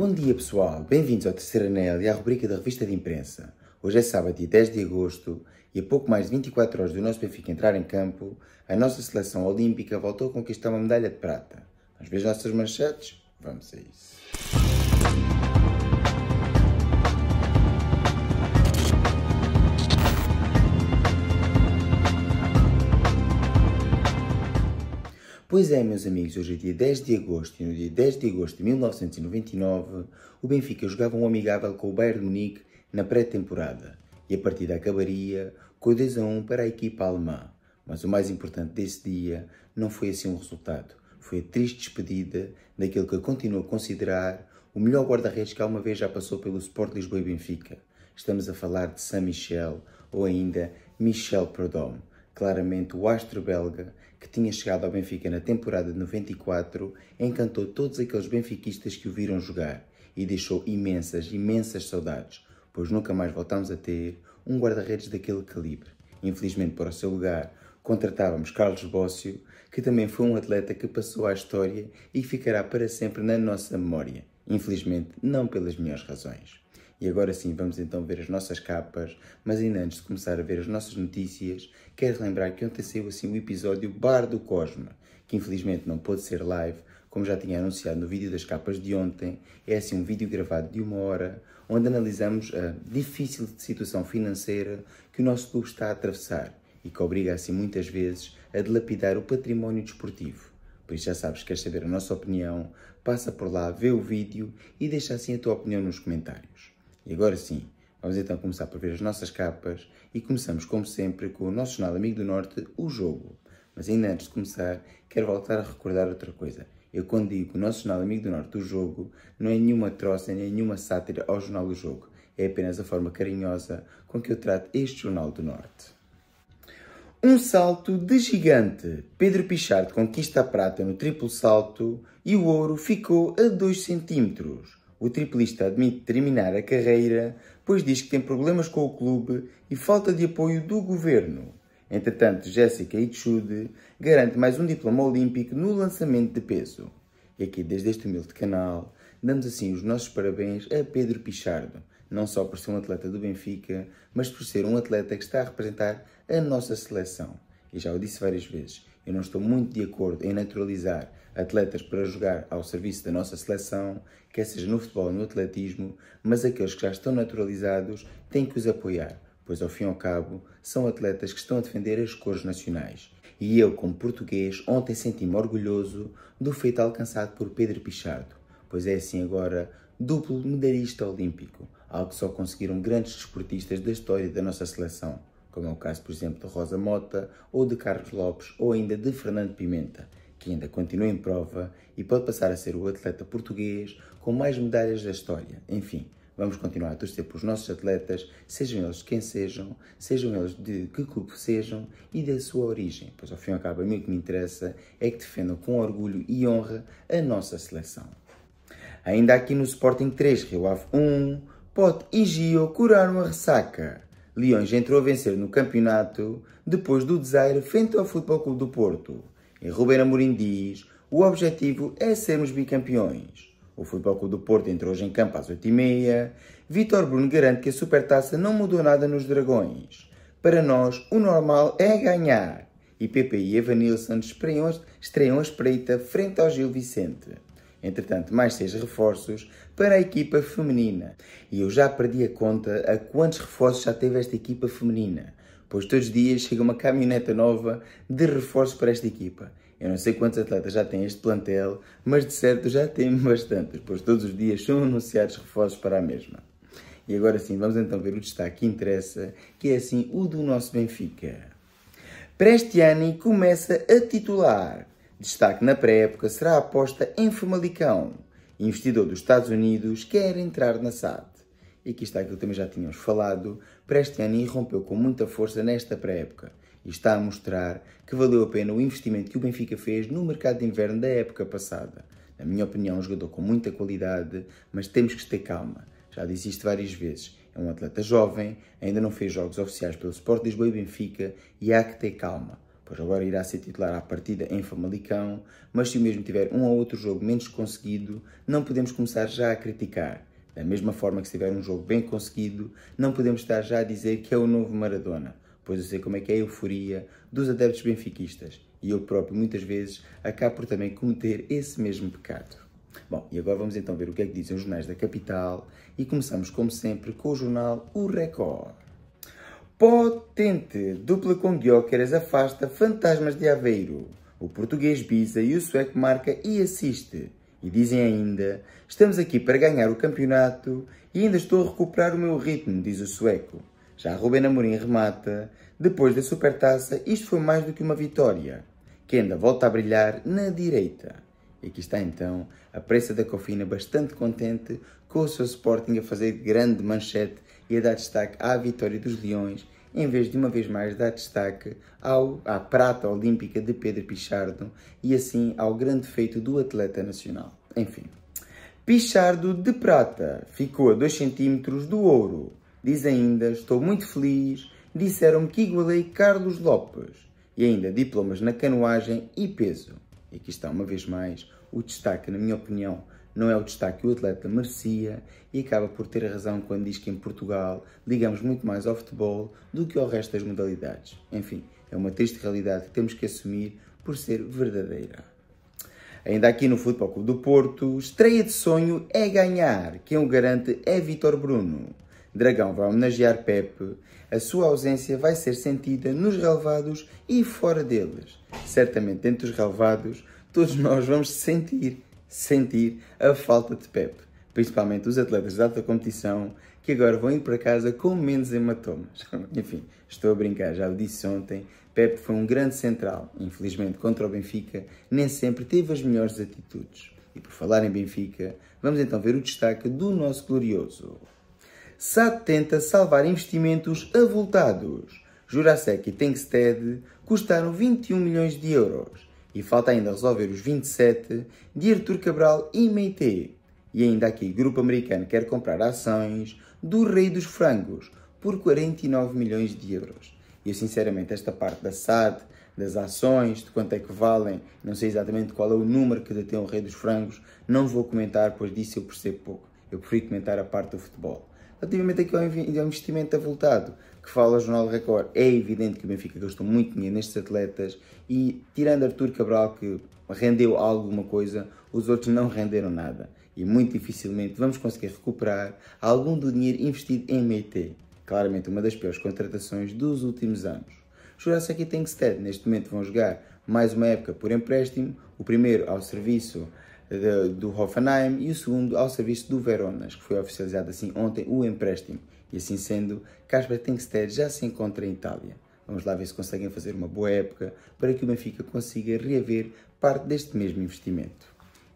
Bom dia pessoal, bem-vindos ao Terceiro Anel e à rubrica da revista de imprensa. Hoje é sábado, dia 10 de agosto, e a pouco mais de 24 horas do nosso Benfica entrar em campo, a nossa seleção olímpica voltou a conquistar uma medalha de prata. Vamos ver as nossas manchetes? Vamos a isso. Pois é, meus amigos, hoje é dia 10 de agosto e no dia 10 de agosto de 1999 o Benfica jogava um amigável com o Bayern Munique na pré-temporada e a partida acabaria com o 2 a 1 para a equipa alemã. Mas o mais importante desse dia não foi assim um resultado, foi a triste despedida daquele que continuo a considerar o melhor guarda-redes que alguma vez já passou pelo Sport Lisboa e Benfica. Estamos a falar de Saint-Michel ou ainda Michel Prudhomme claramente o astro belga, que tinha chegado ao Benfica na temporada de 94, encantou todos aqueles benfiquistas que o viram jogar e deixou imensas, imensas saudades, pois nunca mais voltámos a ter um guarda-redes daquele calibre. Infelizmente, para o seu lugar, contratávamos Carlos Bócio, que também foi um atleta que passou à história e ficará para sempre na nossa memória. Infelizmente, não pelas melhores razões. E agora sim, vamos então ver as nossas capas, mas ainda antes de começar a ver as nossas notícias, quero lembrar que ontem saiu assim o episódio Bar do que infelizmente não pôde ser live, como já tinha anunciado no vídeo das capas de ontem. É assim um vídeo gravado de uma hora, onde analisamos a difícil situação financeira que o nosso clube está a atravessar e que obriga assim muitas vezes a dilapidar o património desportivo. Por isso já sabes, queres saber a nossa opinião, passa por lá, vê o vídeo e deixa assim a tua opinião nos comentários. E agora sim, vamos então começar por ver as nossas capas e começamos, como sempre, com o nosso jornal Amigo do Norte, o jogo. Mas ainda antes de começar, quero voltar a recordar outra coisa. Eu, quando digo o nosso jornal Amigo do Norte, o jogo, não é nenhuma troça nem nenhuma sátira ao jornal do jogo. É apenas a forma carinhosa com que eu trato este jornal do Norte. Um salto de gigante. Pedro Pichard conquista a prata no triplo salto e o ouro ficou a 2 centímetros o triplista admite terminar a carreira, pois diz que tem problemas com o clube e falta de apoio do governo. Entretanto, Jéssica Itchude garante mais um diploma olímpico no lançamento de peso. E aqui, desde este humilde canal, damos assim os nossos parabéns a Pedro Pichardo, não só por ser um atleta do Benfica, mas por ser um atleta que está a representar a nossa seleção. E já o disse várias vezes, eu não estou muito de acordo em naturalizar atletas para jogar ao serviço da nossa seleção, quer seja no futebol ou no atletismo, mas aqueles que já estão naturalizados têm que os apoiar, pois ao fim e ao cabo são atletas que estão a defender as cores nacionais. E eu, como português, ontem senti-me orgulhoso do feito alcançado por Pedro Pichardo, pois é assim agora duplo medalhista olímpico, algo que só conseguiram grandes desportistas da história da nossa seleção como é o caso, por exemplo, de Rosa Mota, ou de Carlos Lopes, ou ainda de Fernando Pimenta, que ainda continua em prova e pode passar a ser o atleta português com mais medalhas da história. Enfim, vamos continuar a torcer pelos nossos atletas, sejam eles quem sejam, sejam eles de que clube sejam e da sua origem, pois ao fim e ao cabo a mim o que me interessa é que defendam com orgulho e honra a nossa seleção. Ainda aqui no Sporting 3, Rio Ave 1, Pote e Gio curaram a ressaca. Leões entrou a vencer no campeonato depois do desaire frente ao Futebol Clube do Porto. E Ruben Amorim diz, o objetivo é sermos bicampeões. O Futebol Clube do Porto entrou hoje em campo às 8h30. Vitor Bruno garante que a Supertaça não mudou nada nos Dragões. Para nós, o normal é ganhar. E Pepe e Evanilson estreiam, a espreita frente ao Gil Vicente. Entretanto, mais seis reforços para a equipa feminina. E eu já perdi a conta a quantos reforços já teve esta equipa feminina, pois todos os dias chega uma caminhoneta nova de reforços para esta equipa. Eu não sei quantos atletas já tem este plantel, mas de certo já tem bastantes, pois todos os dias são anunciados reforços para a mesma. E agora sim, vamos então ver o destaque que interessa, que é assim o do nosso Benfica. Prestiani começa a titular. Destaque na pré-época será a aposta em Famalicão. Investidor dos Estados Unidos quer entrar na SAD. E aqui está aquilo que também já tínhamos falado. Prestiani rompeu com muita força nesta pré-época e está a mostrar que valeu a pena o investimento que o Benfica fez no mercado de inverno da época passada. Na minha opinião, um jogador com muita qualidade, mas temos que ter calma. Já disse isto várias vezes. É um atleta jovem, ainda não fez jogos oficiais pelo Sport Lisboa e Benfica e há que ter calma pois agora irá ser titular à partida em Famalicão, mas se o mesmo tiver um ou outro jogo menos conseguido, não podemos começar já a criticar. Da mesma forma que se tiver um jogo bem conseguido, não podemos estar já a dizer que é o novo Maradona, pois eu sei como é que é a euforia dos adeptos benfiquistas e eu próprio muitas vezes acabo por também cometer esse mesmo pecado. Bom, e agora vamos então ver o que é que dizem os jornais da capital e começamos, como sempre, com o jornal O Record. Potente! Dupla com Guióqueras afasta fantasmas de Aveiro. O português bisa e o sueco marca e assiste. E dizem ainda: Estamos aqui para ganhar o campeonato e ainda estou a recuperar o meu ritmo, diz o sueco. Já Rubén Amorim remata: Depois da supertaça, isto foi mais do que uma vitória, que ainda volta a brilhar na direita. E aqui está então a pressa da Cofina bastante contente com o seu Sporting a fazer grande manchete e a dar destaque à vitória dos Leões, em vez de uma vez mais dar destaque ao, à prata olímpica de Pedro Pichardo e assim ao grande feito do atleta nacional. Enfim, Pichardo de prata ficou a 2 centímetros do ouro. Diz ainda, estou muito feliz, disseram-me que igualei Carlos Lopes. E ainda diplomas na canoagem e peso. E aqui está uma vez mais o destaque, na minha opinião, não é o destaque que o atleta merecia e acaba por ter razão quando diz que em Portugal ligamos muito mais ao futebol do que ao resto das modalidades. Enfim, é uma triste realidade que temos que assumir por ser verdadeira. Ainda aqui no Futebol Clube do Porto, estreia de sonho é ganhar. Quem o garante é Vitor Bruno. Dragão vai homenagear Pepe. A sua ausência vai ser sentida nos relevados e fora deles. Certamente dentro dos relevados, todos nós vamos sentir sentir a falta de Pep, principalmente os atletas de alta competição que agora vão ir para casa com menos hematomas. Enfim, estou a brincar, já o disse ontem, Pep foi um grande central, infelizmente contra o Benfica, nem sempre teve as melhores atitudes. E por falar em Benfica, vamos então ver o destaque do nosso glorioso. SAD tenta salvar investimentos avultados. Jurasek e Tenkstead custaram 21 milhões de euros e falta ainda resolver os 27 de Artur Cabral e Meite. E ainda aqui, Grupo Americano quer comprar ações do Rei dos Frangos por 49 milhões de euros. Eu, sinceramente, esta parte da SAD, das ações, de quanto é que valem, não sei exatamente qual é o número que detém o Rei dos Frangos, não vou comentar, pois disso eu percebo pouco. Eu prefiro comentar a parte do futebol. Relativamente aqui ao investimento avultado que fala o Jornal Record, é evidente que o Benfica gastou muito dinheiro nestes atletas e, tirando Artur Cabral, que rendeu alguma coisa, os outros não renderam nada. E muito dificilmente vamos conseguir recuperar algum do dinheiro investido em MT. Claramente uma das piores contratações dos últimos anos. Jurassic e Tenkstead neste momento vão jogar mais uma época por empréstimo, o primeiro ao serviço do Hoffenheim e o segundo ao serviço do Veronas, que foi oficializado assim ontem o empréstimo. E assim sendo, Kasper Tenkstead já se encontra em Itália. Vamos lá ver se conseguem fazer uma boa época para que o Benfica consiga reaver parte deste mesmo investimento.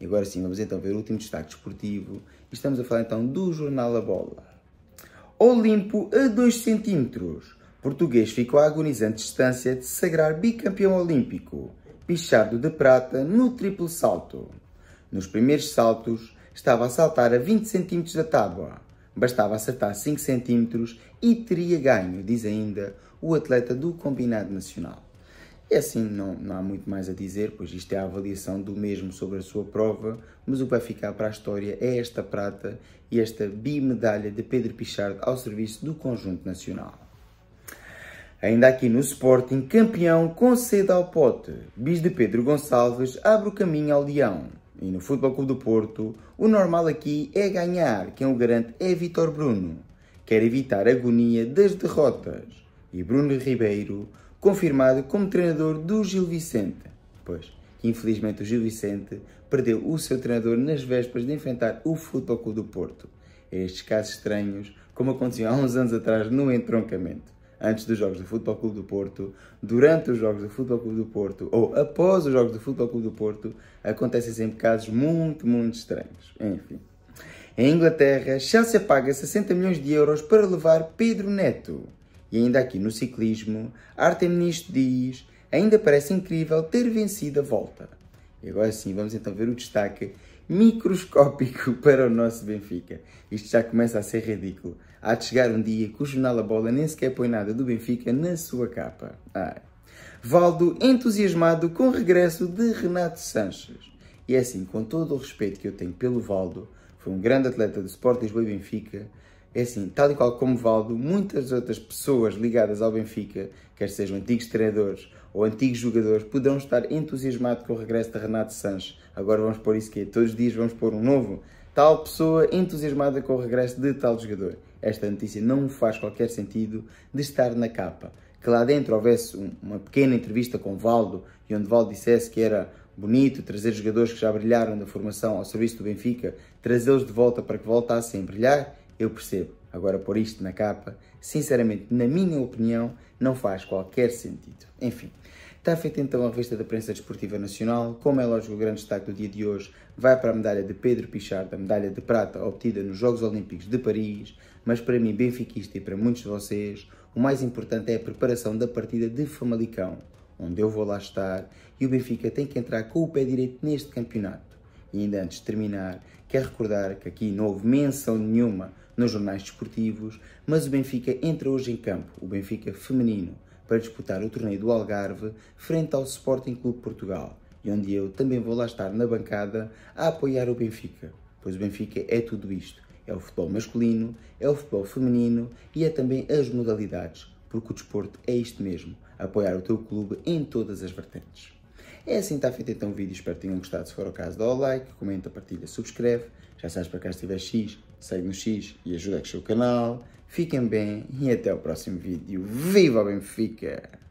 E agora sim, vamos então ver o último destaque desportivo. Estamos a falar então do Jornal A Bola. Olimpo a 2 centímetros. Português ficou à agonizante distância de sagrar bicampeão olímpico. Pichardo de prata no triplo salto. Nos primeiros saltos, estava a saltar a 20 cm da tábua. Bastava acertar 5 cm e teria ganho, diz ainda o atleta do Combinado Nacional. E assim não, não há muito mais a dizer, pois isto é a avaliação do mesmo sobre a sua prova, mas o que vai ficar para a história é esta prata e esta bimedalha de Pedro Pichard ao serviço do conjunto nacional. Ainda aqui no Sporting, campeão com sede ao pote. Bis de Pedro Gonçalves abre o caminho ao Leão. E no Futebol Clube do Porto, o normal aqui é ganhar. Quem o garante é Vitor Bruno. Quer evitar a agonia das derrotas. E Bruno Ribeiro, confirmado como treinador do Gil Vicente. Pois, infelizmente o Gil Vicente perdeu o seu treinador nas vésperas de enfrentar o Futebol Clube do Porto. Estes casos estranhos, como aconteceu há uns anos atrás no entroncamento antes dos jogos do Futebol Clube do Porto, durante os jogos do Futebol Clube do Porto ou após os jogos do Futebol Clube do Porto, acontecem sempre casos muito, muito estranhos. Enfim. Em Inglaterra, Chelsea paga 60 milhões de euros para levar Pedro Neto. E ainda aqui no ciclismo, Artemis diz: ainda parece incrível ter vencido a volta. E agora sim, vamos então ver o destaque microscópico para o nosso Benfica. Isto já começa a ser ridículo. Há de chegar um dia que o jornal A Bola nem sequer põe nada do Benfica na sua capa. Ai. Valdo entusiasmado com o regresso de Renato Sanches. E é assim, com todo o respeito que eu tenho pelo Valdo, foi um grande atleta do Sport Lisboa e Benfica, é assim, tal e qual como Valdo, muitas outras pessoas ligadas ao Benfica, quer sejam antigos treinadores ou antigos jogadores, poderão estar entusiasmados com o regresso de Renato Sanches. Agora vamos pôr isso que é, todos os dias vamos pôr um novo. Tal pessoa entusiasmada com o regresso de tal jogador. Esta notícia não faz qualquer sentido de estar na capa. Que lá dentro houvesse uma pequena entrevista com Valdo e onde Valdo dissesse que era bonito trazer jogadores que já brilharam da formação ao serviço do Benfica, trazê-los de volta para que voltassem a brilhar eu percebo. Agora, pôr isto na capa, sinceramente, na minha opinião, não faz qualquer sentido. Enfim, está feita então a revista da Prensa Desportiva Nacional. Como é lógico, o grande destaque do dia de hoje vai para a medalha de Pedro Pichard, a medalha de prata obtida nos Jogos Olímpicos de Paris. Mas para mim, benfiquista e para muitos de vocês, o mais importante é a preparação da partida de Famalicão, onde eu vou lá estar e o Benfica tem que entrar com o pé direito neste campeonato. E ainda antes de terminar, quero recordar que aqui não houve menção nenhuma nos jornais desportivos, mas o Benfica entra hoje em campo, o Benfica feminino, para disputar o torneio do Algarve frente ao Sporting Clube Portugal, e onde eu também vou lá estar na bancada a apoiar o Benfica, pois o Benfica é tudo isto. É o futebol masculino, é o futebol feminino e é também as modalidades, porque o desporto é isto mesmo, apoiar o teu clube em todas as vertentes. É assim está feito então o vídeo, espero que tenham gostado. Se for o caso, dá o like, comenta, partilha, subscreve. Já sabes para cá se tiver X, segue no X e ajuda a crescer o canal. Fiquem bem e até o próximo vídeo. Viva Benfica!